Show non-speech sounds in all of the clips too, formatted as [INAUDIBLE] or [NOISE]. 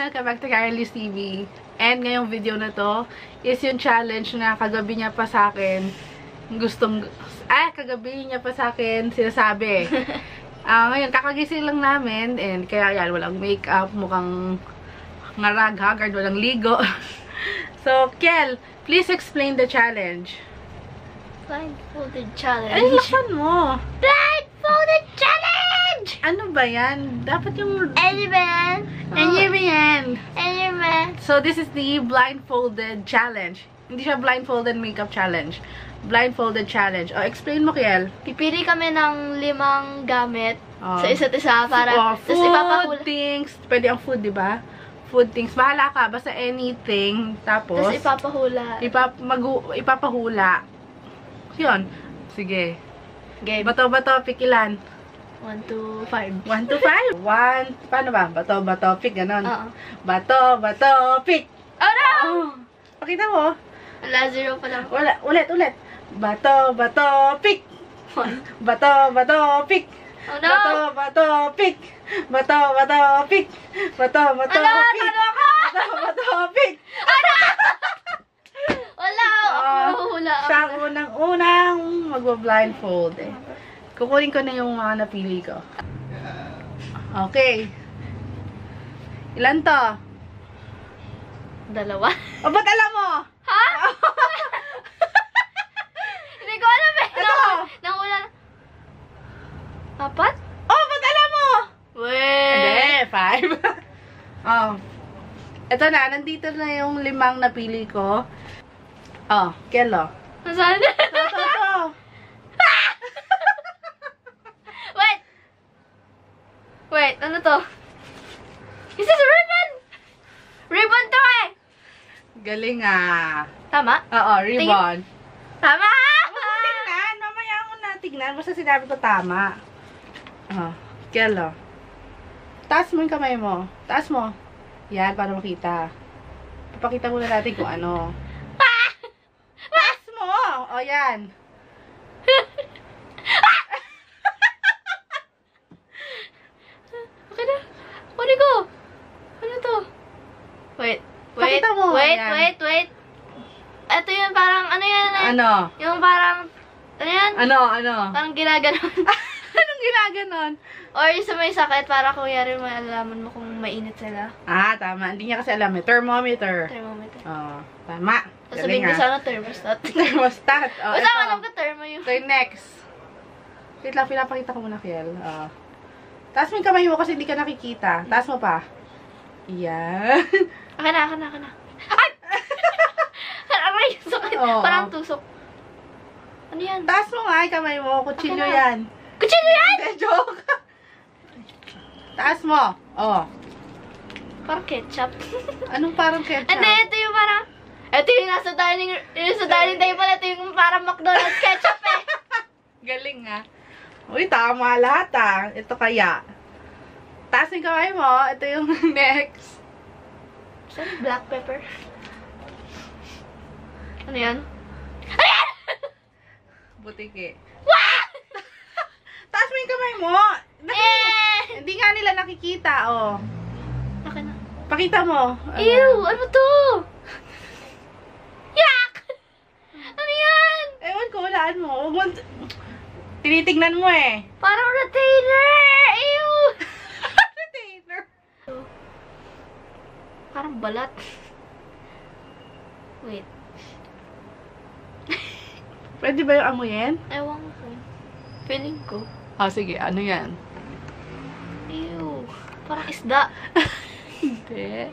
Welcome back to Carly's TV. And ngayong video na to is yung challenge na kagabi niya pa sa akin gustong, ah, kagabi niya pa sa akin sinasabi. [LAUGHS] Ah, ngayon, kakagising lang namin and kaya yan, walang makeup, mukhang ngarag, haggard, walang ligo. [LAUGHS] so, Kel, please explain the challenge. Blindfolded challenge. Ay, lakan mo! Challenge! Ano ba yan? Dapat yung... Ba yan? Enderman! So, this is the blindfolded challenge. Hindi siya blindfolded makeup challenge. Blindfolded challenge. Oh, explain mo, Kiel. Pipili kami ng limang gamit Oh. sa isa't isa para oh, food ipapahula. things. Pwede ang food, di ba? Food things. Bahala ka. Basta anything. Tapos, Tapos ipapahula. ipap magu ipapahula. Yun. Sige. Game. Bato-bato, pick ilan? 1, 2, 5. 1 to 5? 1, paano ba? Bato, bato, pick, ganon. Oo. Bato, bato, pick! Oh no! Oh. Pakita mo. Wala, zero pa lang. Wala, ulit, ulit. Bato, bato, pick! One. Bato, bato, pick! Oh no! Bato, bato, pick! Bato, bato, pick! Bato, bato, Ano? pick! Talo ako! Bato, bato, pick! Wala! Ah, Ako hula. Siya ang unang-unang magwa-blindfold eh. Kukunin ko na yung mga napili ko. Okay. Ilan to? Dalawa. O, ba't alam mo? Ha? [LAUGHS] Hindi ko alam eh. Ito. Nang- Nangula. Apat? Oh, ba't alam mo? Hindi, Weh. five. [LAUGHS] oh. Ito na, nandito na yung limang napili ko. Oh, Kelo. Nasaan? [LAUGHS] Ito, ito, ito. Wait! Wait, ano to? Is this a ribbon? Ribbon to eh! Galing ah. Tama? Oo, ribbon. Tama! Tingnan, mamaya mo na tignan. Basta sinabi ko tama. Oh, Kelo. Taas mo yung kamay mo. Taas mo. Yan, para makita. Papakita muna natin kung ano. Taas mo! O, yan. Okay na. Kunin ko. Ano to? Wait. Wait. Pakita mo. Wait, wait, wait. Ito yung parang, ano yan? Ano? Ano? Yung parang, ano yan? Ano? Ano? Parang ginaganon. [LAUGHS] Anong ginaganon? Or yung sa may sakit, para kung yari malalaman mo kung mainit sila. Ah, tama. Hindi niya kasi alam eh. Thermometer. Thermometer. Oo. tama. Tapos sabihin ko ah. sana thermostat. [LAUGHS] Thermostat. Oh, Basta ito. alam ko thermo yung... Ito yung next. Wait lang, pinapakita ko muna, Kiel. Oh. Taas mo yung kamay mo kasi hindi ka nakikita. Taas mo pa. Yan. Akin na, akin na, akin na. Ay! Oo. Parang tusok. Ano yan? Taas mo nga yung kamay mo. Kutsilyo na. yan. Kutsilyo yan! Hindi, [LAUGHS] joke. Taas mo. Oh. Parang ketchup. [LAUGHS] Anong parang ketchup? Hindi, ito yung parang... Ito yung nasa dining, yung sa dining table, ito yung parang McDonald's ketchup eh. [LAUGHS] Galing nga. Uy, tama lahat ah. Ito kaya. Taas yung kamay mo. Ito yung next. Saan? Black pepper. Ano yan? Ano yan? Wow! Taas mo yung kamay mo. Eh! Hindi nga nila nakikita, oh. Na. Pakita mo. Ano? Ew! Ano to? Yak! Ano yan? Ewan ko, walaan mo. Huwag mo... Tinitignan mo eh. Parang retainer! Ew! Retainer. Parang balat. Wait. Pwede ba yung amuyin? Ewan ko. Feeling ko. Ah, sige. Ano yan? Ew. Parang isda. [LAUGHS] Hindi.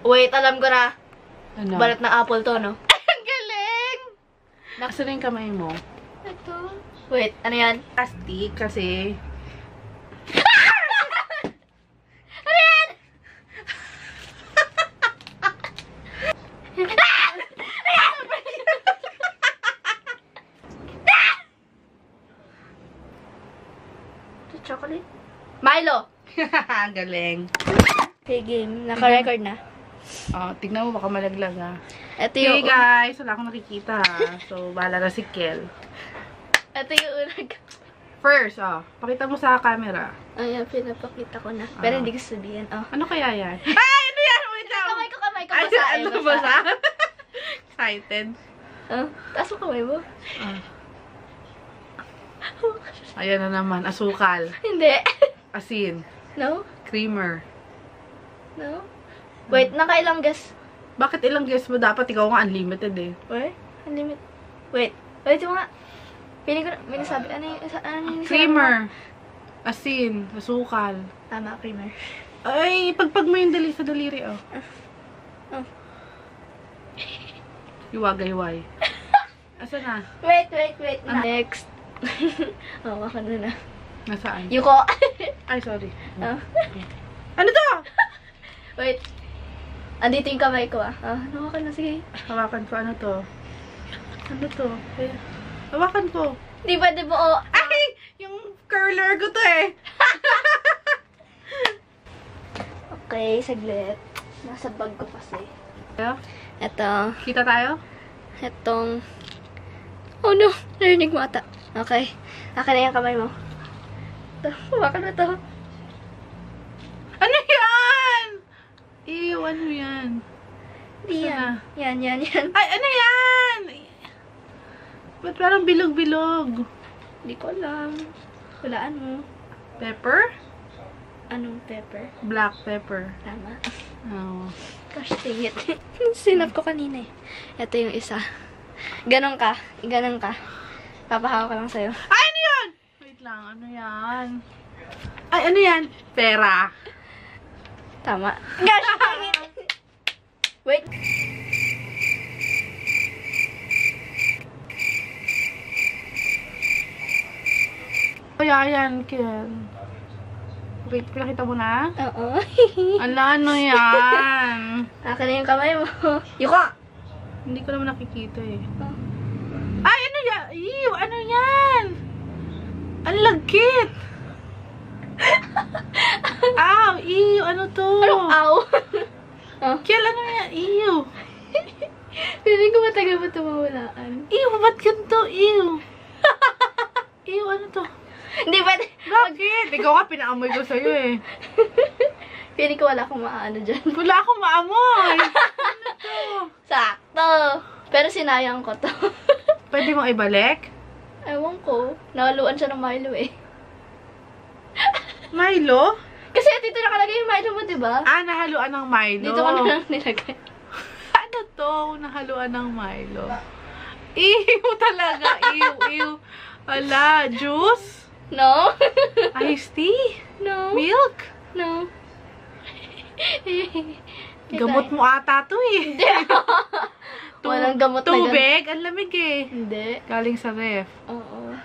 Wait, alam ko na. Ano? Balat ng apple to, no? [LAUGHS] Ang galing! Nasa na yung kamay mo? Ito. Wait, ano yan? Plastic kasi... Ano yan? Ito, chocolate. Milo! [LAUGHS] Ang galing. Okay, game. Naka-record na. Oh, tignan mo, baka malaglag ah. Ito Hey yung... guys, wala akong nakikita ha. So, bahala na si Kel. Ito yung unang... [LAUGHS] First, oh. Pakita mo sa camera. Ayan, pinapakita ko na. Pero Ah. hindi ko sabihin. Oh. Ano kaya yan? [LAUGHS] Ay, ano yan? Wait lang. Kamay ko, kamay ko. Ay, Basa, ano eh, ba sa? Excited. Oh, taas mo kamay mo. Ah. Ayan na naman. Asukal. Hindi. [LAUGHS] Asin. No? Creamer. No? Wait, nakailang guess? Bakit ilang guess mo? Dapat ikaw nga unlimited eh. Wait, unlimited. Wait, wait yung nga. Piling ko na, may nasabi. Ano yung, ano yung Creamer. mo? Asin. Asukal. Tama, creamer. Ay, pagpag mo yung dali sa daliri, oh. [LAUGHS] Oh. Iwagayway. Asa na? [LAUGHS] Wait, wait, wait. Ano? Next. [LAUGHS] oh, ako na na. Nasaan? Yuko. [LAUGHS] Ay, sorry. oh. Ano to? [LAUGHS] Wait. Andito yung kamay ko ah. Ano ka na? Sige. Hawakan ko. Ano to? Ano to? Eh, hawakan ko. Di pwede mo, oh. Ay! Yung curler ko to eh. Okay, saglit. Nasa bag ko kasi. Tayo? Ito. Kita tayo? Itong... Oh no! Narinig mo ata. Okay. Akin na yung kamay mo. Ito. Hawakan mo to. Ano yan? Ew, ano yan? Di Saan yan. Yan, yan, yan. Ay, ano yan? Ba't parang bilog-bilog? Hindi ko alam. Walaan mo. Pepper? Anong pepper? Black pepper. Tama. Oh. Gosh, dang it. [LAUGHS] Sinap ko kanina eh. Ito yung isa. Ganon ka. Ganon ka. Papahawa ko lang sa'yo. Ay, ano yan? Wait lang, ano yan? Ay, ano yan? Pera. Tama. Gosh. [LAUGHS] Wait. Kaya yan, Ken. Wait, pinakita mo na? Oo. Ala, ano yan? [LAUGHS] Akin na yung kamay mo. Yuko! Hindi ko naman nakikita eh. Oh. Ay, ano yan? Ew, ano yan? Ang lagkit! Ow, ew, ano to? Anong aw? oh. [LAUGHS] Kel, ano yan? Ew. Piling [LAUGHS] ko matagal mo ito mawalaan. Ew, ba't ganito? Ew. Ew, [LAUGHS] ano to? Hindi pwede. Bakit? Ikaw nga, pinaamoy ko sa'yo eh. Piling ko wala akong maano dyan. Wala akong maamoy. Ano to? Sakto. Pero sinayang ko to. Pwede mong ibalik? Ewan ko. Nahaluan siya ng Milo eh. Milo? Kasi dito nakalagay yung Milo mo, di ba? Ah, nahaluan ng Milo. Dito ko na lang nilagay. [LAUGHS] Ano to? Nahaluan ng Milo. Ew talaga. Ew, ew. Ala, juice? No? [LAUGHS] Iced tea? no? Milk? No? Gamot mo ata to eh. Hindi. [LAUGHS] Tu- Walang gamot na. Tubig? Ang lamig eh. Hindi. Galing sa ref. Oo.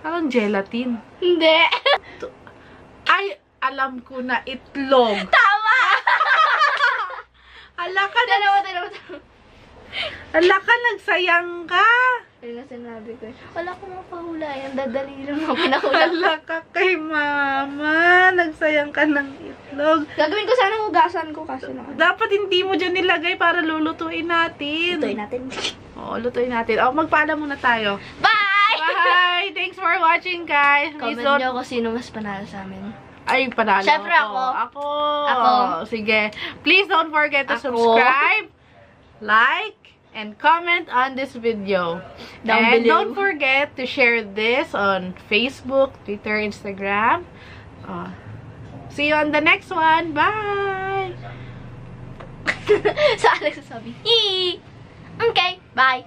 Parang gelatin. Hindi. Ay, alam ko na itlog. Tama! [LAUGHS] Ala ka, nag- Tanawa, tanawa, tanawa. ala ka, nagsayang ka. Yun na sinabi ko. Wala akong mapahula. Yan, dadali lang ako pinahula. Ala ka kay mama. Nagsayang ka ng itlog. Gagawin ko sana hugasan ko kasi na. Dapat hindi mo dyan nilagay para lulutuin natin. Ituin natin. Oo, lutuin natin. Oh, magpaalam muna tayo. Bye! Bye! Thanks for watching, guys. Please Comment don't... nyo kung sino mas panalo sa amin. Ay, panalo Siyempre ako. ako. Ako. Ako. Sige. Please don't forget to Ako. subscribe, like, and comment on this video. Down and below. don't forget to share this on Facebook, Twitter, Instagram. Uh, see you on the next one. Bye! [LAUGHS] sa Alex sasabi, Hee! Okay, bye!